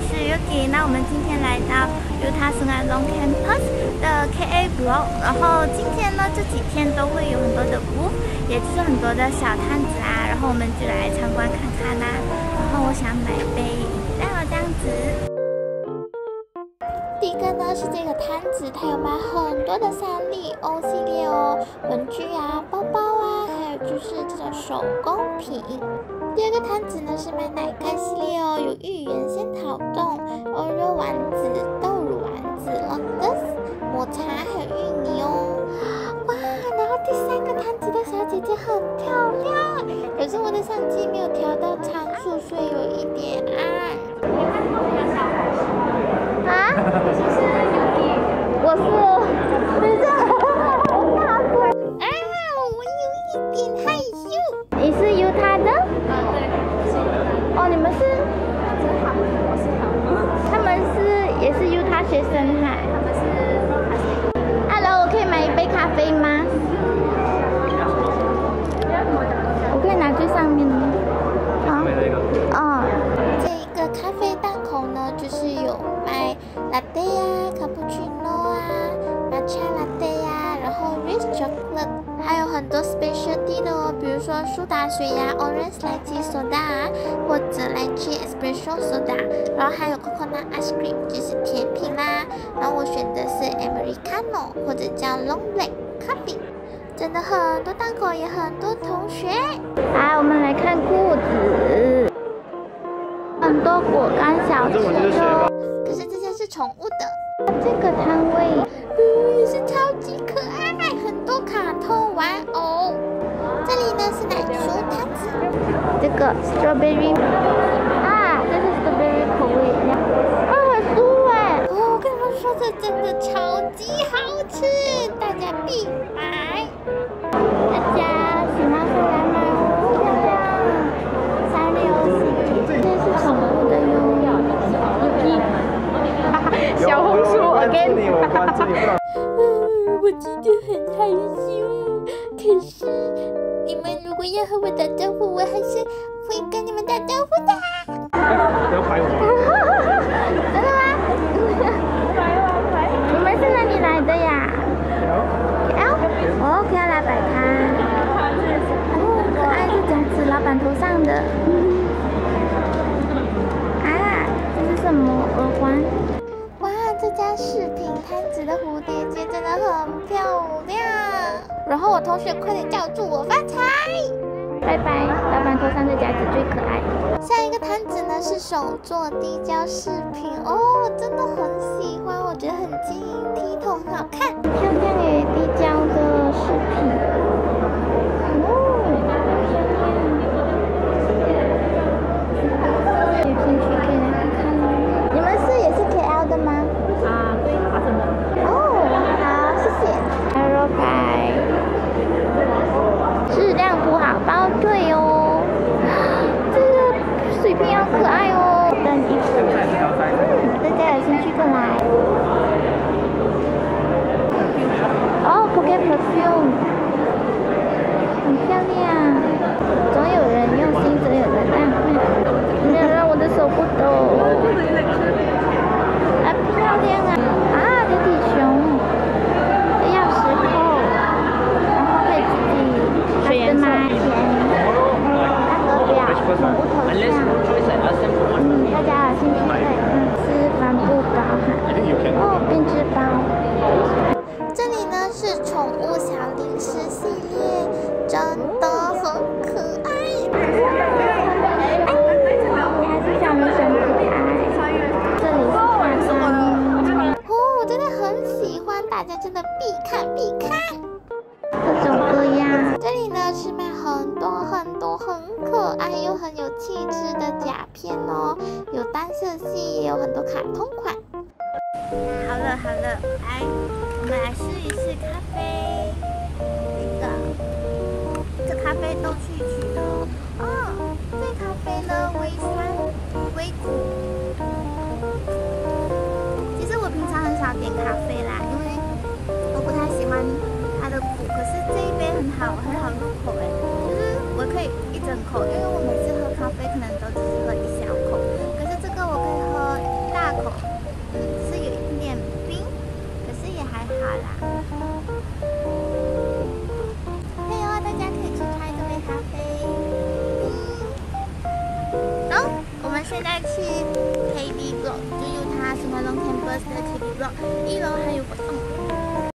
是 Yuki。那我们今天来到 Utah s u n a Long Campus 的 KA Block，然后今天呢这几天都会有很多的 booth，也就是很多的小摊子啊，然后我们就来参观看看啦。然后我想买杯饮料这样子。第一个呢是这个摊子，它有卖很多的三丽鸥系列哦，文具啊、包包啊，还有就是这种手工品。第二个摊子呢是卖奶盖姐姐很漂亮，可是我的相机没有调到参数，所以有一点暗。啊？我是，等一下，我卡住。啊，我有一点害羞。你是犹他的？哦，你们是？他们是也是 Utah 学生哈。他们是。Hello，我可以买一杯咖啡吗？如说苏打水呀、orange 莱奇 soda，或者莱奇 espresso soda，然后还有 coconut ice cream，就是甜品啦。然后我选的是 americano 或者叫 long black coffee。真的很多档口，也很多同学。来，我们来看裤子，很多果干小吃哦。可是这些是宠物的。这个摊位，个 strawberry，啊，这是 strawberry 口味，啊，很酥哎。哦，我跟你们说，这真的超级好吃，大家必买。大家喜欢就来买哦，漂亮，三六四，这是宠物的哟。小红书，again。嗯，我真的很害羞，可是你们如果要和我打招呼，我还是会跟你们打招呼的。不要拍我。真的吗？你们是哪里来的呀？哦，哦，可以来摆摊。哦，可爱是夹子老板头上的。啊，这是什么耳环？哇，这家饰品摊子的蝴蝶结真的很漂亮。然后我同学快点叫住我发财。拜拜，老板头上的夹子最可爱。下一个摊子呢是手做滴胶饰品哦，我真的很喜欢，我觉得很晶莹剔透，很好看，漂亮诶，滴胶的饰品。嗯，大家有兴趣可来。哦，Pocket Perfume，看必看。各种各样。这里呢是卖很多很多很可爱又很有气质的甲片哦，有单色系，也有很多卡通款。好了好了，来，我们来试一试咖啡。这个，这咖啡都去取的。就是我可以一整口，因为我每次喝咖啡可能都只是喝一小口，可是这个我可以喝一大口。嗯，是有一点冰，可是也还好啦。哦，大家可以去一杯咖啡。然我们现在去 K B Block，就是它十分钟前 burst 的 K B Block，一楼还有个嗯。